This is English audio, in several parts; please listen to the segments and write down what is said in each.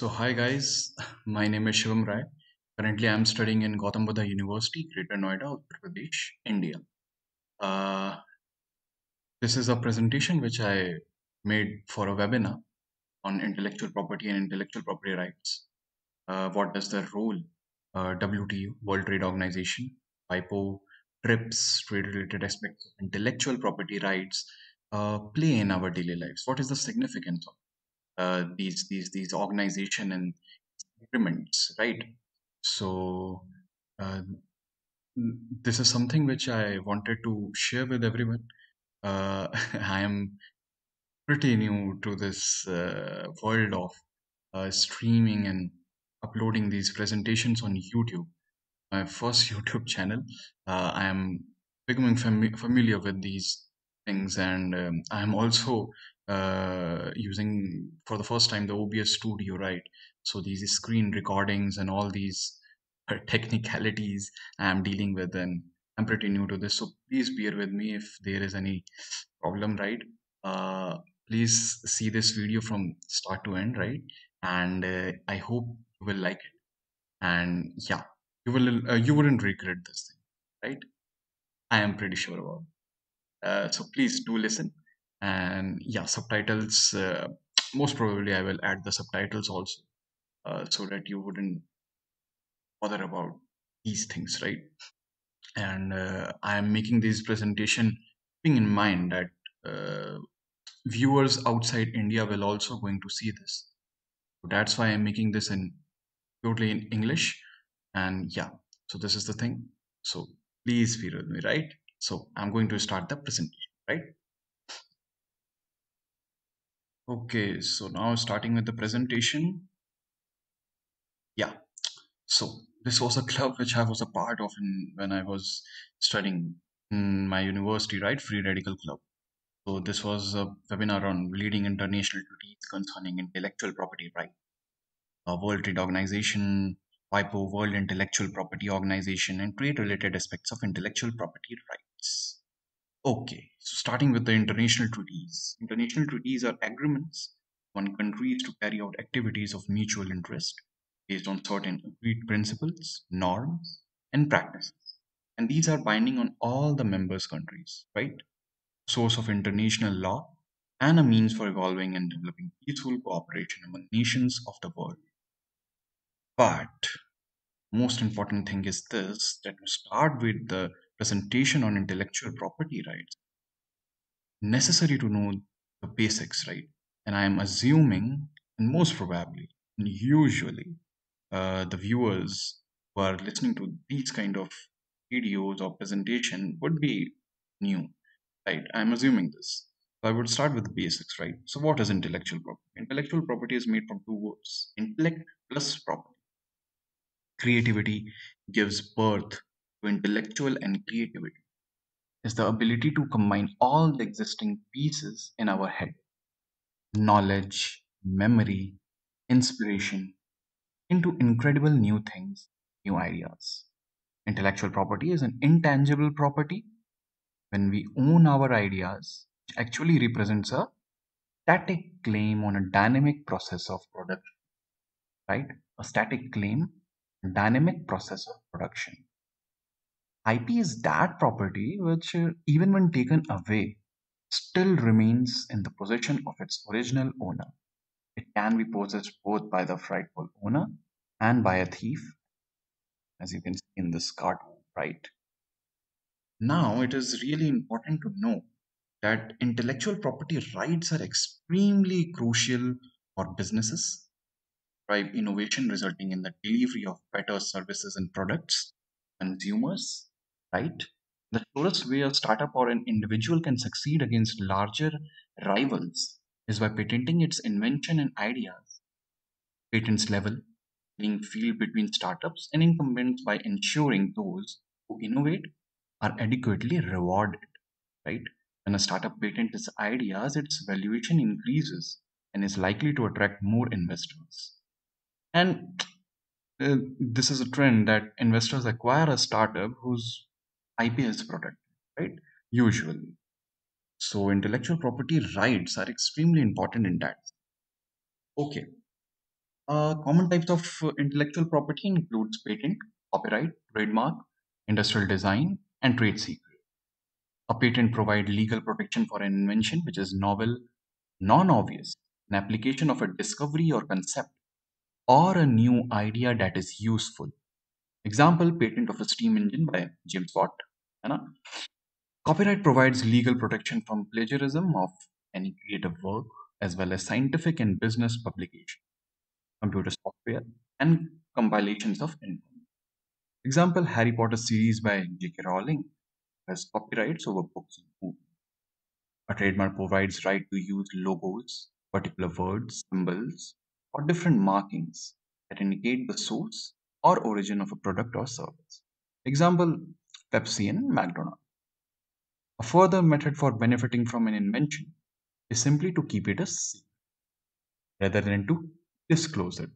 So, hi guys, my name is Shivam Rai. Currently, I'm studying in Gautam Buddha University, Greater Noida, Uttar Pradesh, India. Uh, this is a presentation which I made for a webinar on intellectual property and intellectual property rights. Uh, what does the role uh, WTO, World Trade Organization, WIPO, TRIPS, trade-related aspects of intellectual property rights uh, play in our daily lives? What is the significance of uh, these these these organization and agreements, right? So uh, this is something which I wanted to share with everyone. Uh, I am pretty new to this uh, world of uh, streaming and uploading these presentations on YouTube. My first YouTube channel. Uh, I am becoming fami- familiar with these things, and um, I am also uh, using for the first time the OBS Studio, right? So these screen recordings and all these uh, technicalities I'm dealing with, and I'm pretty new to this. So please bear with me if there is any problem, right? Uh, please see this video from start to end, right? And uh, I hope you will like it. And yeah, you will uh, you wouldn't regret this thing, right? I am pretty sure about. so please do listen. And yeah, subtitles. Uh, most probably, I will add the subtitles also, uh, so that you wouldn't bother about these things, right? And uh, I am making this presentation keeping in mind that uh, viewers outside India will also going to see this. So that's why I'm making this in totally in English. And yeah, so this is the thing. So please be with me, right? So I'm going to start the presentation, right? Okay, so now starting with the presentation. Yeah, so this was a club which I was a part of in, when I was studying in my university, right? Free Radical Club. So this was a webinar on leading international treaties concerning intellectual property right. Uh, World Trade Organization, WIPO, World Intellectual Property Organization, and trade-related aspects of intellectual property rights. Okay, so starting with the international treaties. International treaties are agreements on countries to carry out activities of mutual interest based on certain agreed principles, norms, and practices. And these are binding on all the members countries, right? Source of international law and a means for evolving and developing peaceful cooperation among nations of the world. But most important thing is this that to start with the presentation on intellectual property rights, necessary to know the basics, right? And I am assuming, and most probably, and usually, uh, the viewers who are listening to these kind of videos or presentation would be new, right? I'm assuming this. So I would start with the basics, right? So what is intellectual property? Intellectual property is made from two words: intellect plus property. Creativity gives birth to intellectual and creativity is the ability to combine all the existing pieces in our head knowledge, memory, inspiration into incredible new things, new ideas. Intellectual property is an intangible property. When we own our ideas, actually represents a static claim on a dynamic process of production, right? A static claim, dynamic process of production. IP is that property which, uh, even when taken away, still remains in the possession of its original owner. It can be possessed both by the rightful owner and by a thief, as you can see in this cartoon, right? Now, it is really important to know that intellectual property rights are extremely crucial for businesses, drive innovation resulting in the delivery of better services and products, consumers, right? The surest way a startup or an individual can succeed against larger rivals is by patenting its invention and ideas. Patents level playing field between startups and incumbents by ensuring those who innovate are adequately rewarded, right? When a startup patents its ideas, its valuation increases and is likely to attract more investors. And uh, this is a trend that investors acquire a startup whose IP is protected, right? Usually. So intellectual property rights are extremely important in that. Okay. Uh, common types of intellectual property includes patent, copyright, trademark, industrial design, and trade secret. A patent provides legal protection for an invention which is novel, non-obvious, an application of a discovery or concept, or a new idea that is useful. Example: patent of a steam engine by James Watt. है? Copyright provides legal protection from plagiarism of any creative work, as well as scientific and business publication, computer software, and compilations of information. Example: Harry Potter series by J.K. Rowling has copyrights over books and movies. A trademark provides right to use logos, particular words, symbols, or different markings that indicate the source or origin of a product or service. Example: Pepsi and McDonald's. A further method for benefiting from an invention is simply to keep it a secret rather than to disclose it,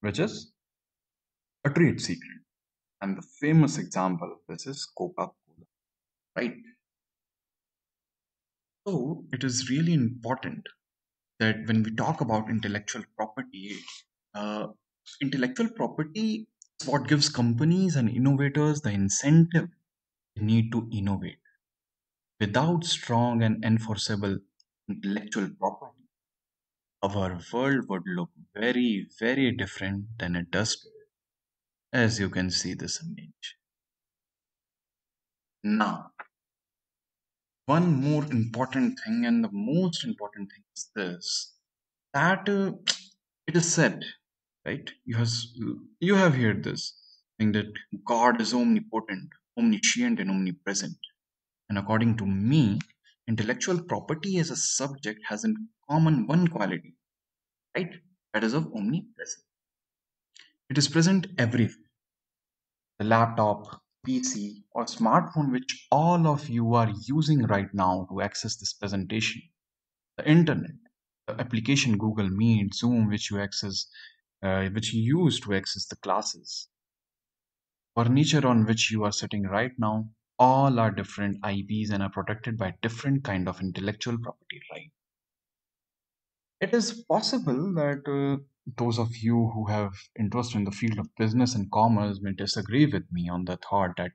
which is a trade secret. And the famous example of this is Coca Cola, right? So it is really important that when we talk about intellectual property, uh, intellectual property what gives companies and innovators the incentive they need to innovate. Without strong and enforceable intellectual property, our world would look very, very different than it does today, as you can see this image. Now, one more important thing, and the most important thing is this that uh, it is said, right? You has you have heard this thing that God is omnipotent, omniscient, and omnipresent. And according to me, intellectual property as a subject has in common one quality, right? That is of omnipresence. It is present everywhere. The laptop, PC, or smartphone, which all of you are using right now to access this presentation, the internet, the application Google Meet, Zoom, which you access, uh, which you use to access the classes, furniture on which you are sitting right now, all are different IPs and are protected by different kind of intellectual property right. It is possible that uh, those of you who have interest in the field of business and commerce may disagree with me on the thought that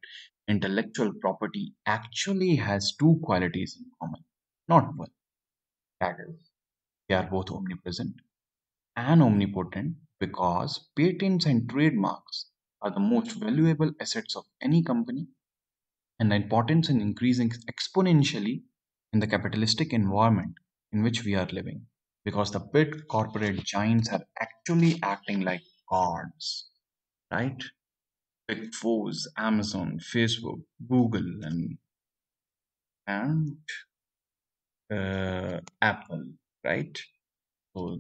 intellectual property actually has two qualities in common, not one. That is, they are both omnipresent and omnipotent because patents and trademarks are the most valuable assets of any company and the importance is increasing exponentially in the capitalistic environment in which we are living because the big corporate giants are actually acting like gods right? Big fours amazon facebook google and and uh, apple right? So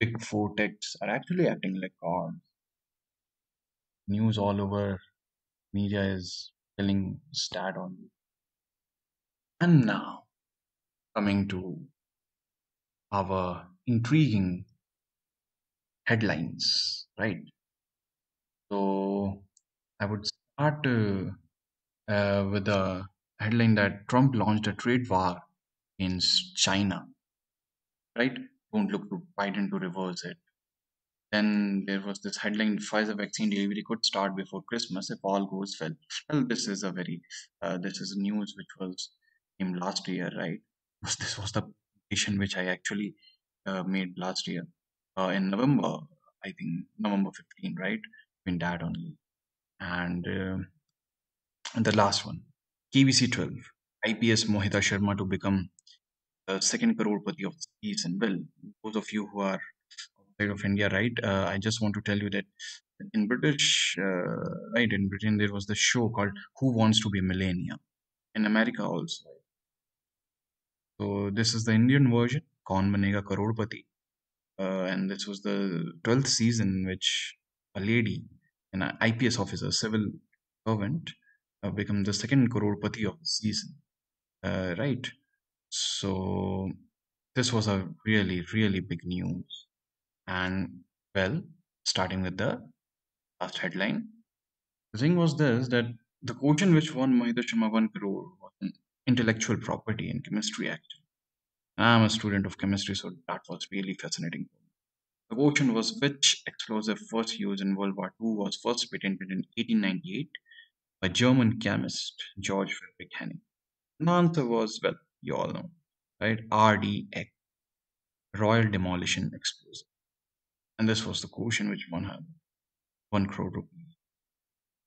big four techs are actually acting like gods news all over media is telling stat on you. and now coming to our intriguing headlines, right? So I would start uh, uh, with the headline that Trump launched a trade war against China, right? Don't look to Biden to reverse it. Then there was this headline: Pfizer vaccine delivery could start before Christmas if all goes well. Well, this is a very uh, this is news which was came last year, right? This was the presentation which I actually uh, made last year uh, in November, I think November 15, right? Between that only. And, and the last one, KBC 12, IPS Mohita Sharma to become the second crorepati of the season. Well, those of you who are outside of India, right? Uh, I just want to tell you that in British, uh, right, in Britain, there was the show called Who Wants to Be a Millionaire. In America also. So this is the Indian version, Kaun Banega Crorepati. Uh, and this was the 12th season in which a lady, an IPS officer, civil servant, uh, become the second crorepati of the season. Uh, right? So this was a really, really big news. And well, starting with the last headline, the thing was this that the question which won Mohita Sharma 1 crore was an intellectual property in chemistry act. I'm a student of chemistry, so that was really fascinating. The question was which explosive first used in World War II was first patented in 1898 by German chemist George Friedrich Henning? The answer was, well, you all know, right? RDX, Royal Demolition Explosive. And this was the question which won her 1 crore rupees.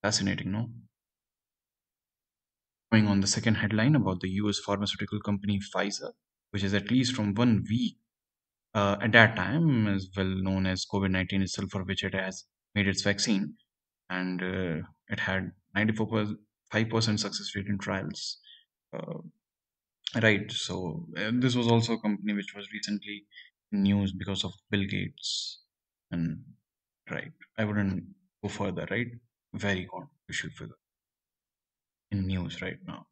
Fascinating, no? Going on the second headline about the US pharmaceutical company Pfizer, which is at least from one week uh, at that time is well known as COVID 19 itself, for which it has made its vaccine. And uh, it had 94.5% success rate in trials. Uh, right. So uh, this was also a company which was recently in news because of Bill Gates. And right. I wouldn't go further, right? Very controversial figure in news right now.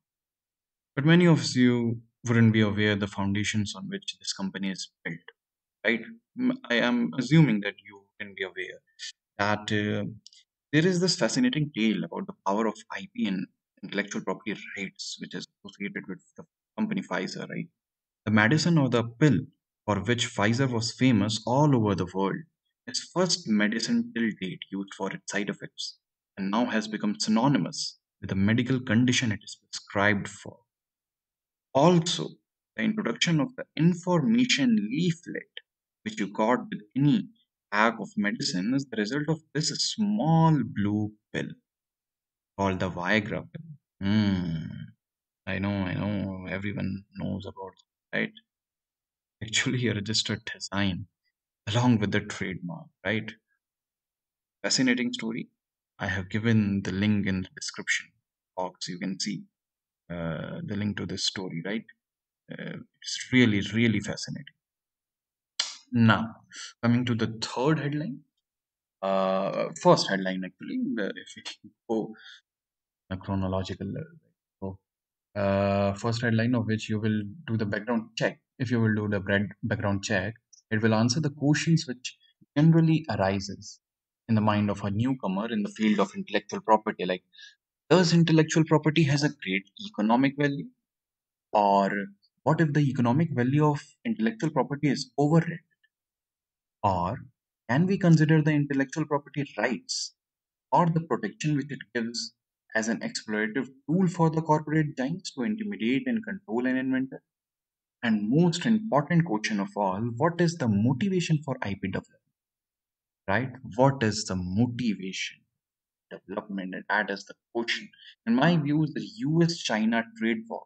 But many of you wouldn't be aware the foundations on which this company is built, right? I am assuming that you can be aware that uh, there is this fascinating tale about the power of IP and intellectual property rights, which is associated with the company Pfizer, right? The medicine or the pill for which Pfizer was famous all over the world, its first medicine till date used for its side effects, and now has become synonymous with the medical condition it is prescribed for. Also, the introduction of the information leaflet, which you got with any pack of medicine, is the result of this small blue pill called the Viagra pill. Hmm. I know, I know, everyone knows about right? Actually, a registered design along with the trademark, right? Fascinating story. I have given the link in the description box. You can see uh, the link to this story, right? Uh, it's really, really fascinating. Now, coming to the third headline, uh, first headline actually, if we go in a chronological uh, first headline of which you will do the background check. If you will do the background check, it will answer the questions which generally arises in the mind of a newcomer in the field of intellectual property, like does intellectual property has a great economic value, or what if the economic value of intellectual property is overrated? Or can we consider the intellectual property rights or the protection which it gives as an exploitative tool for the corporate giants to intimidate and control an inventor? And most important question of all, what is the motivation for IP development? Right? What is the motivation development? And that is the question. In my view, the US-China trade war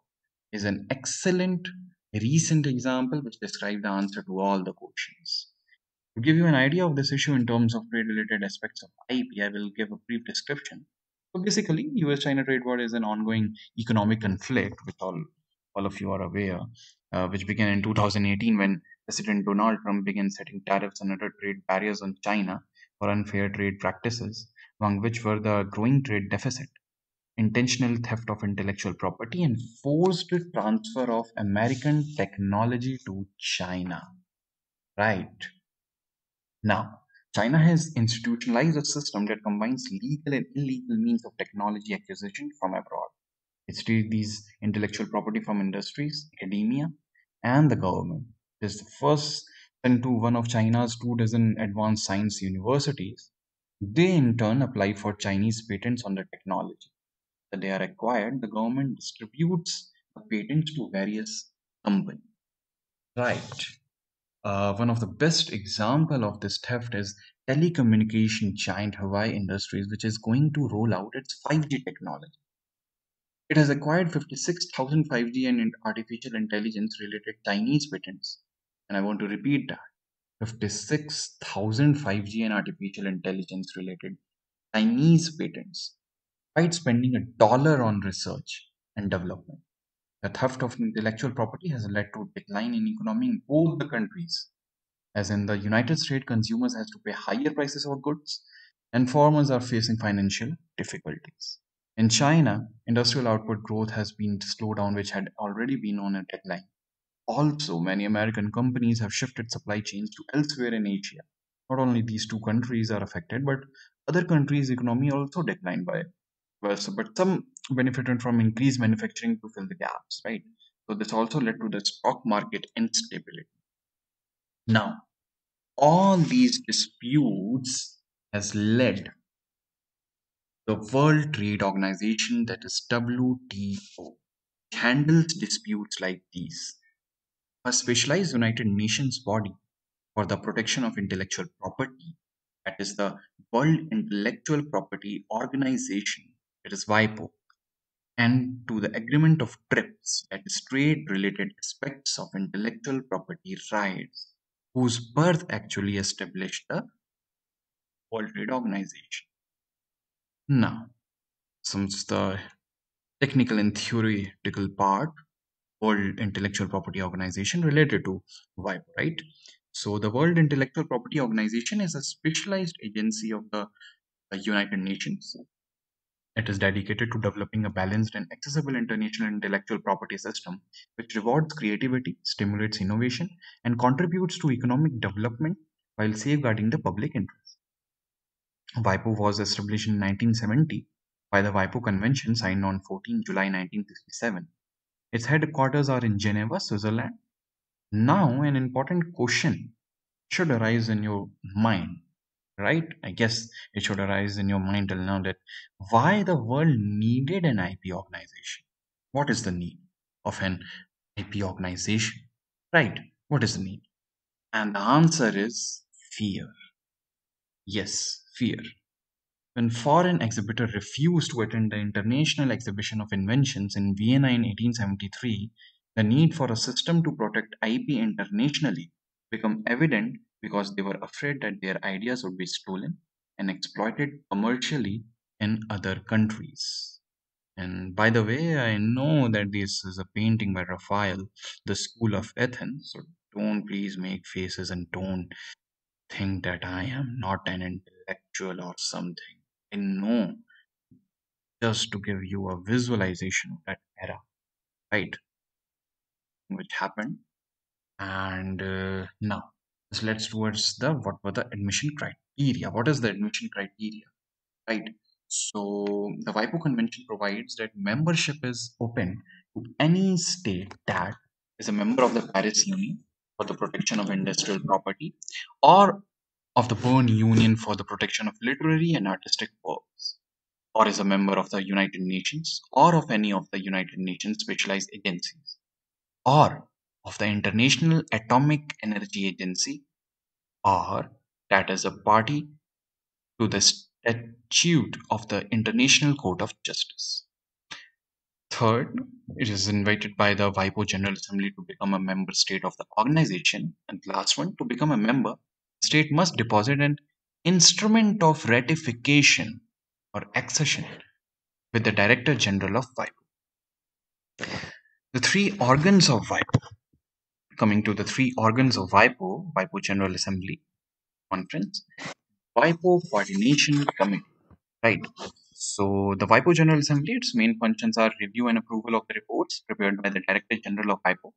is an excellent recent example which describes the answer to all the questions. To give you an idea of this issue in terms of trade related aspects of IP, I will give a brief description. So basically, US-China trade war is an ongoing economic conflict, which all all of you are aware, uh, which began in 2018 when President Donald Trump began setting tariffs and other trade barriers on China for unfair trade practices, among which were the growing trade deficit, intentional theft of intellectual property, and forced transfer of American technology to China. Right. Now, China has institutionalized a system that combines legal and illegal means of technology acquisition from abroad. It steals these intellectual property from industries, academia, and the government. It is the first sent to one of China's two dozen advanced science universities. They in turn apply for Chinese patents on the technology. That they are acquired, the government distributes the patents to various companies. Right. Uh, one of the best example of this theft is telecommunication giant Huawei Industries, which is going to roll out its 5G technology. It has acquired 56,000 5G and artificial intelligence related Chinese patents. And I want to repeat that 56,000 5G and artificial intelligence related Chinese patents, despite spending a dollar on research and development. The theft of intellectual property has led to a decline in economy in both the countries. As in the United States, consumers has to pay higher prices for goods, and farmers are facing financial difficulties. In China, industrial output growth has been slowed down, which had already been on a decline. Also, many American companies have shifted supply chains to elsewhere in Asia. Not only these two countries are affected, but other countries' economy also declined by well, so, but some benefited from increased manufacturing to fill the gaps, right? So this also led to the stock market instability. Now, all these disputes has led the World Trade Organization, that is WTO, handles disputes like these. A specialized United Nations body for the protection of intellectual property, that is the World Intellectual Property Organization, that is WIPO, and to the Agreement of TRIPS, that is trade related aspects of intellectual property rights, whose birth actually established the World Trade Organization. Now, some of the technical and theoretical part World Intellectual Property Organization related to WIPO, right? So the World Intellectual Property Organization is a specialized agency of the, the United Nations. It is dedicated to developing a balanced and accessible international intellectual property system which rewards creativity, stimulates innovation, and contributes to economic development while safeguarding the public interest. WIPO was established in 1970 by the WIPO Convention signed on 14 July 1967. Its headquarters are in Geneva, Switzerland. Now, an important question should arise in your mind, right? I guess it should arise in your mind till now that why the world needed an IP organization? What is the need of an IP organization? Right? What is the need? And the answer is fear. Yes, fear. When foreign exhibitor refused to attend the International Exhibition of Inventions in Vienna in 1873, the need for a system to protect IP internationally became evident because they were afraid that their ideas would be stolen and exploited commercially in other countries. And by the way, I know that this is a painting by Raphael, the School of Athens, so don't please make faces and don't think that I am not an intellectual or something. I know just to give you a visualization of that era, right? Which happened. And uh, now this leads towards the what were the admission criteria? What is the admission criteria? Right. So the WIPO Convention provides that membership is open to any state that is a member of the Paris Union for the protection of industrial property or of the Berne Union for the protection of literary and artistic works, or is a member of the United Nations or of any of the United Nations specialized agencies, or of the International Atomic Energy Agency, or that is a party to the statute of the International Court of Justice. Third, it is invited by the WIPO General Assembly to become a member state of the organization. And last one, to become a member, state must deposit an instrument of ratification or accession with the Director General of WIPO. The three organs of WIPO. Coming to the three organs of WIPO, WIPO General Assembly Conference, WIPO Coordination Committee. Right. So the WIPO General Assembly, its main functions are review and approval of the reports prepared by the Director General of WIPO.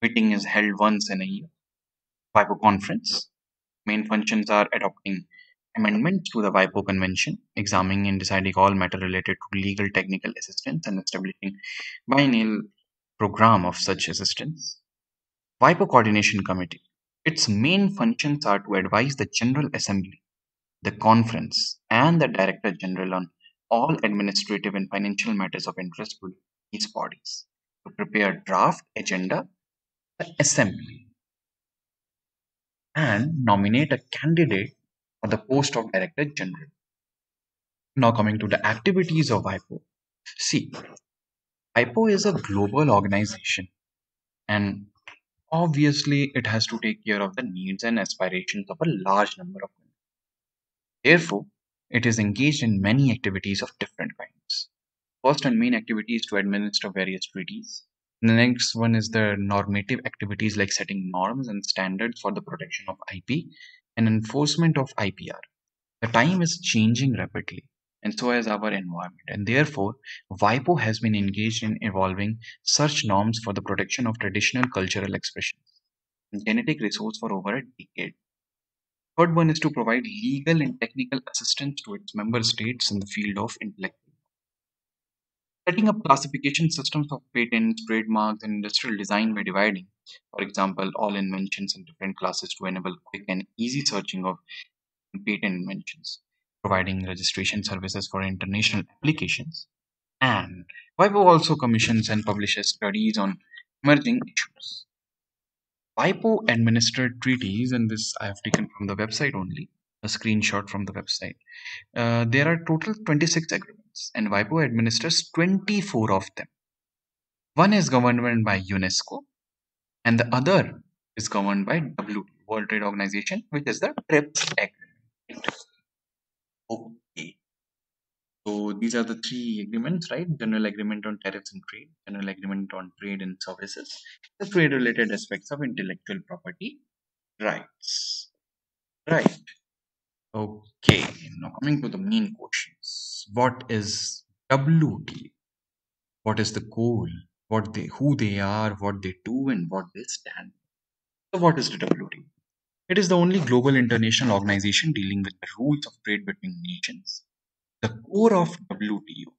Meeting is held once in a year. WIPO Conference, main functions are adopting amendments to the WIPO Convention, examining and deciding all matter related to legal technical assistance and establishing biennial program of such assistance. WIPO Coordination Committee. Its main functions are to advise the General Assembly, the Conference, and the Director General on all administrative and financial matters of interest to these bodies, to prepare draft agenda, the Assembly, and nominate a candidate for the post of Director General. Now, coming to the activities of WIPO. See, WIPO is a global organization, and obviously, it has to take care of the needs and aspirations of a large number of countries. Therefore, it is engaged in many activities of different kinds. First and main activity is to administer various treaties. The next one is the normative activities like setting norms and standards for the protection of IP and enforcement of IPR. The time is changing rapidly, and so has our environment, and therefore, WIPO has been engaged in evolving such norms for the protection of traditional cultural expressions and genetic resource for over a decade. Third one is to provide legal and technical assistance to its member states in the field of intellectual. setting up classification systems of patents, trademarks, and industrial design by dividing, for example, all inventions in different classes to enable quick and easy searching of patent inventions, providing registration services for international applications. And WIPO also commissions and publishes studies on emerging issues. WIPO administered treaties, and this I have taken from the website only, a screenshot from the website. Uh, there are total 26 agreements, and WIPO administers 24 of them. One is governed by UNESCO, and the other is governed by WTO, World Trade Organization, which is the TRIPS agreement. Okay. So these are the three agreements, right? General agreement on tariffs and trade, general agreement on trade and services, the trade related aspects of intellectual property rights. Right. Okay. Now coming to the main questions. What is WTO? What is the goal? What they who they are, what they do, and what they stand. So what is the WTO? It is the only global international organization dealing with the rules of trade between nations. The core of WTO,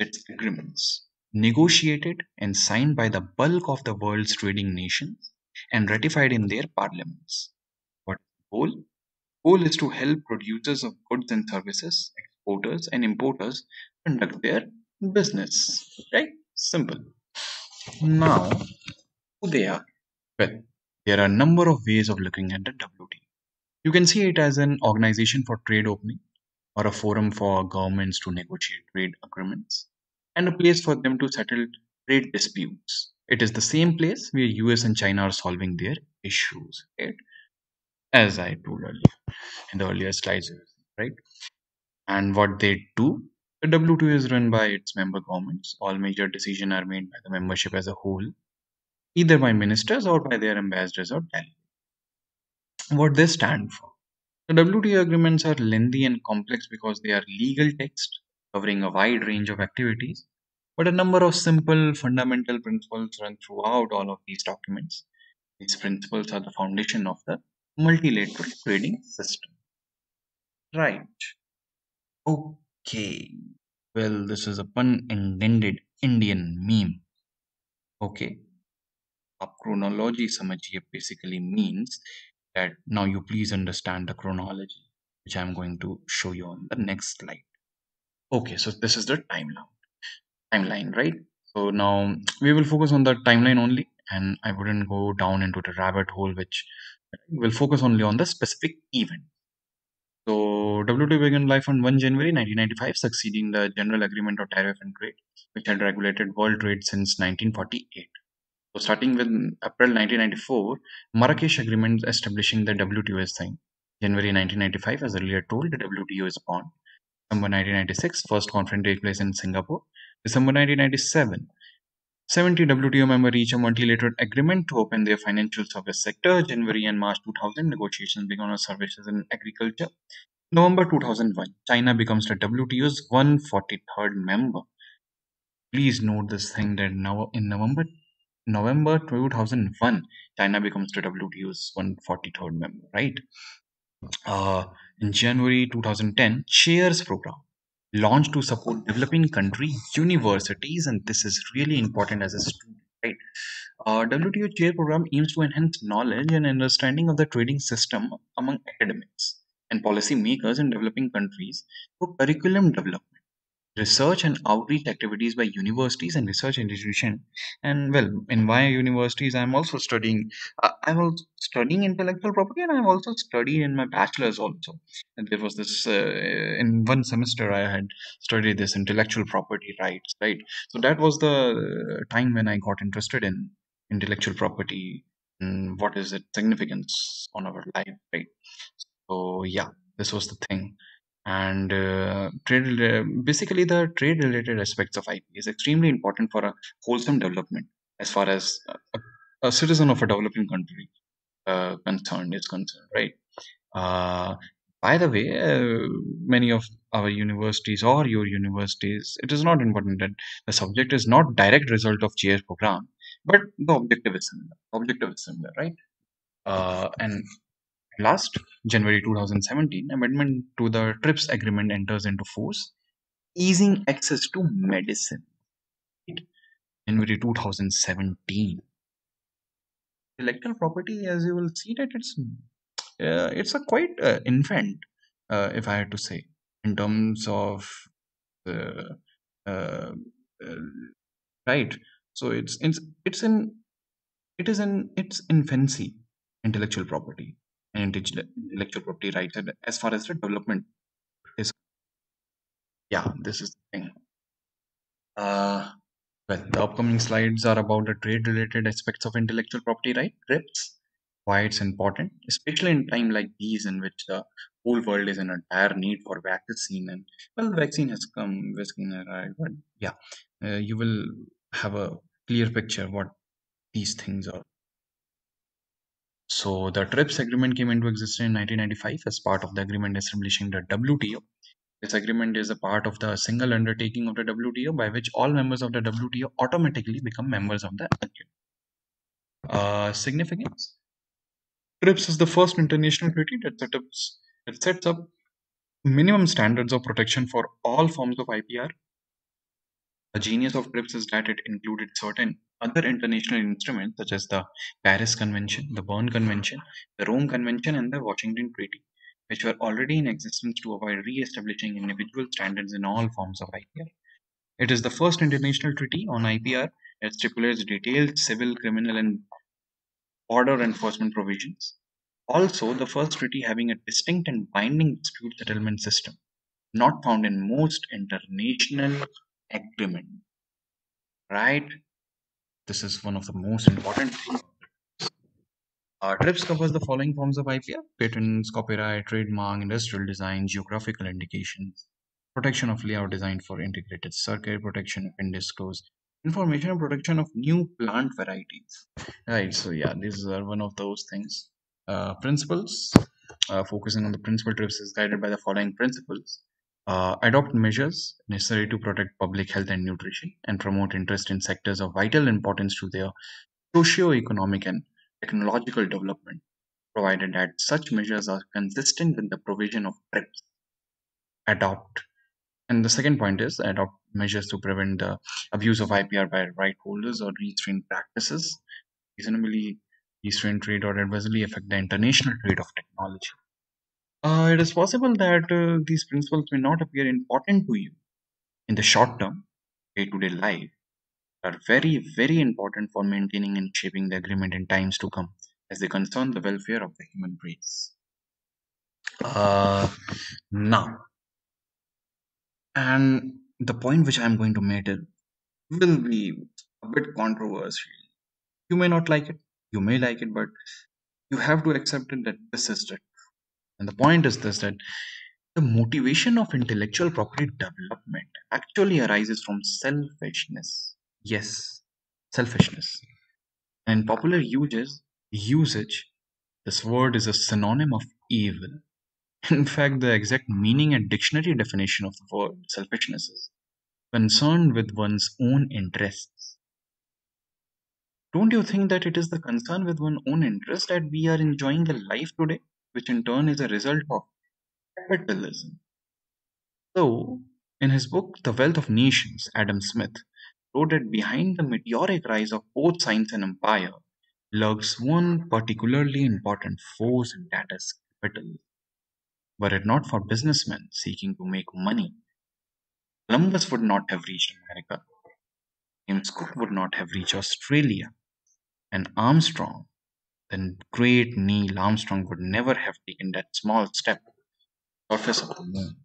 its agreements, negotiated and signed by the bulk of the world's trading nations and ratified in their parliaments. What is the goal? Goal is to help producers of goods and services, exporters and importers conduct their business. Right? Simple. Now, who they are? Well, there are a number of ways of looking at the WTO. You can see it as an organization for trade opening or a forum for governments to negotiate trade agreements and a place for them to settle trade disputes. It is the same place where US and China are solving their issues, right? As I told earlier in the earlier slides, right? And what they do, the WTO is run by its member governments. All major decisions are made by the membership as a whole either by ministers or by their ambassadors or delegates. What they stand for. The WTO agreements are lengthy and complex because they are legal text covering a wide range of activities, but a number of simple fundamental principles run throughout all of these documents. These principles are the foundation of the multilateral trading system. Right. Okay. Well, this is a pun intended Indian meme. Okay. आप chronology समझिए basically means that now you please understand the chronology which I'm going to show you on the next slide. Okay, so this is the timeline, timeline, right? So now we will focus on the timeline only, and I wouldn't go down into the rabbit hole, which will focus only on the specific event. So WTO began life on 1 January 1995, succeeding the General Agreement on Tariff and Trade, which had regulated world trade since 1948. Starting with April 1994, Marrakesh Agreement establishing the WTO is signed. January 1995, as earlier told, the WTO is born. December 1996, first conference takes place in Singapore. December 1997, 70 WTO members reach a multilateral agreement to open their financial service sector. January and March 2000, negotiations began on services and agriculture. November 2001, China becomes the WTO's 143rd member. Please note this thing that now in November November 2001, China becomes the WTO's 143rd member, right? Uh, in January 2010, CHAIRS program launched to support developing country universities, and this is really important as a student, right? Uh, WTO CHAIR program aims to enhance knowledge and understanding of the trading system among academics and policymakers in developing countries through curriculum development research and outreach activities by universities and research institutions and well in my universities i'm also studying uh, i'm also studying intellectual property and i've also studied in my bachelor's also. And there was this uh, in one semester i had studied this intellectual property rights right? So that was the time when i got interested in intellectual property and what is its significance on our life right? So yeah this was the thing and uh, trade basically the trade related aspects of IP is extremely important for a wholesome development as far as a, a citizen of a developing country uh, concerned is concerned, right? Uh, by the way, uh, many of our universities or your universities, it is not important that the subject is not direct result of CHAIR program, but the objective is similar. Objective is similar, right? Uh, and Last January 2017, amendment to the TRIPS agreement enters into force, easing access to medicine. January 2017. Intellectual property, as you will see, that it's uh, it's a quite uh, infant, uh, if I had to say, in terms of uh, uh, uh, right. So it's it's it's in it is in its infancy, intellectual property intellectual property rights. And as far as the development is, yeah, this is the thing. Uh, well, the upcoming slides are about the trade-related aspects of intellectual property right, why it's important, especially in time like these in which the whole world is in a dire need for vaccine. And well, vaccine has come, vaccine arrived, but yeah, uh, you will have a clear picture what these things are. So the TRIPS agreement came into existence in 1995 as part of the agreement establishing the WTO. This agreement is a part of the single undertaking of the WTO by which all members of the WTO automatically become members of the agreement. Uh, significance TRIPS is the first international treaty that, that sets up minimum standards of protection for all forms of IPR. The genius of TRIPS is that it included certain other international instruments such as the Paris Convention, the Berne Convention, the Rome Convention, and the Washington Treaty, which were already in existence to avoid re establishing individual standards in all forms of IPR. It is the first international treaty on IPR that stipulates detailed civil, criminal, and border enforcement provisions. Also, the first treaty having a distinct and binding dispute settlement system, not found in most international agreements. Right? This is one of the most important things. Uh, TRIPS covers the following forms of IPR patents, copyright, trademark, industrial design, geographical indications, protection of layout design for integrated circuit, protection of undisclosed information, and protection of new plant varieties. Right, so yeah, these are one of those things. Uh, principles uh, focusing on the principal TRIPS is guided by the following principles. Uh, adopt measures necessary to protect public health and nutrition and promote interest in sectors of vital importance to their socio-economic and technological development, provided that such measures are consistent with the provision of TRIPS. Adopt. And the second point is adopt measures to prevent the abuse of IPR by right holders or restraint practices, reasonably restrain trade or adversely affect the international trade of technology. Uh, it is possible that uh, these principles may not appear important to you in the short term, day to day life, are very, very important for maintaining and shaping the agreement in times to come as they concern the welfare of the human race. Uh, now, and the point which I'm going to make it will be a bit controversial. You may not like it, you may like it, but you have to accept it that this is it. And the point is this that the motivation of intellectual property development actually arises from selfishness. Yes, selfishness. And popular uses usage, this word is a synonym of evil. In fact, the exact meaning and dictionary definition of the word selfishness is concerned with one's own interests. Don't you think that it is the concern with one's own interest that we are enjoying the life today, which in turn is a result of capitalism? So, in his book The Wealth of Nations, Adam Smith wrote that behind the meteoric rise of both science and empire lurks one particularly important force, and that is capital. Were it not for businessmen seeking to make money, Columbus would not have reached America. James Cook would not have reached Australia. And Armstrong, the great Neil Armstrong, would never have taken that small step surface of the moon.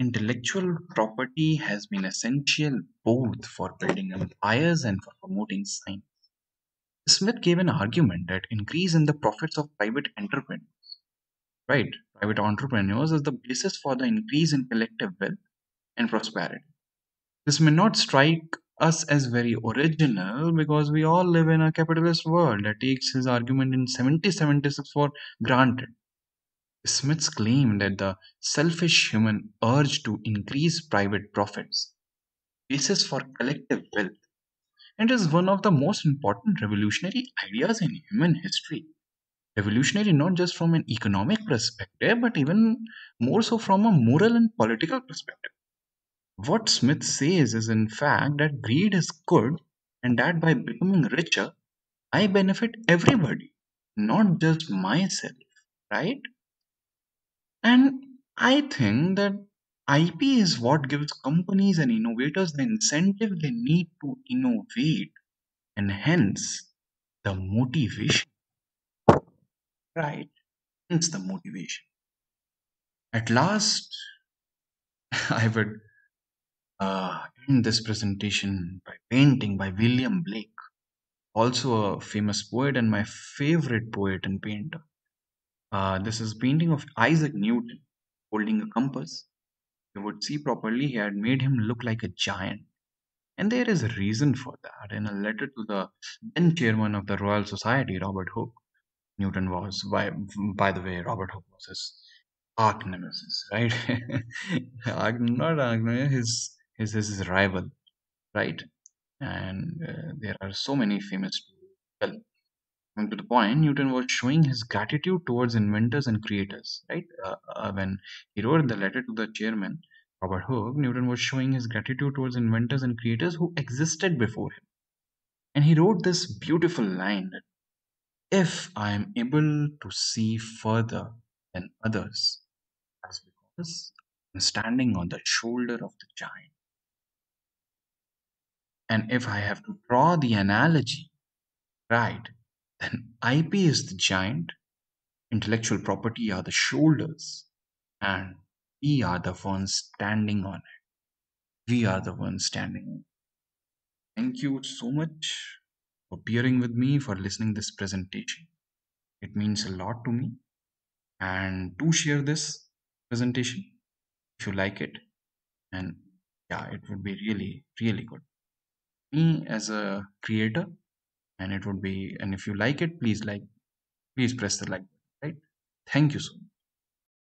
Intellectual property has been essential both for building empires and for promoting science. Smith gave an argument that increase in the profits of private entrepreneurs, right? Private entrepreneurs is the basis for the increase in collective wealth and prosperity. This may not strike us as very original because we all live in a capitalist world that takes his argument in 1776 for granted. Smith's claim that the selfish human urge to increase private profits basis for collective wealth and is one of the most important revolutionary ideas in human history. Revolutionary not just from an economic perspective, but even more so from a moral and political perspective. What Smith says is, in fact, that greed is good and that by becoming richer, I benefit everybody, not just myself, right? And I think that IP is what gives companies and innovators the incentive they need to innovate and hence the motivation, right? Hence the motivation. At last, I would uh, end this presentation by painting by William Blake, also a famous poet and my favorite poet and painter. Uh, this is painting of Isaac Newton holding a compass. You would see properly, he had made him look like a giant. And there is a reason for that. In a letter to the then chairman of the Royal Society, Robert Hooke, Newton was, by, by the way, Robert Hooke was his arch nemesis, right? Not arch nemesis, his, his, his rival, right? And uh, there are so many famous. Well, coming to the point, Newton was showing his gratitude towards inventors and creators, right? Uh, uh, when he wrote the letter to the chairman, Robert Hooke, Newton was showing his gratitude towards inventors and creators who existed before him. And he wrote this beautiful line that if I am able to see further than others, that's because I'm standing on the shoulder of the giant. And if I have to draw the analogy, right, then IP is the giant Intellectual property are the shoulders, and we are the ones standing on it. We are the ones standing on it. Thank you so much for bearing with me, for listening this presentation. It means a lot to me. And do share this presentation if you like it. And yeah, it would be really, really good. Me as a creator, and it would be, and if you like it, please like, please press the like, button, right? Thank you so much.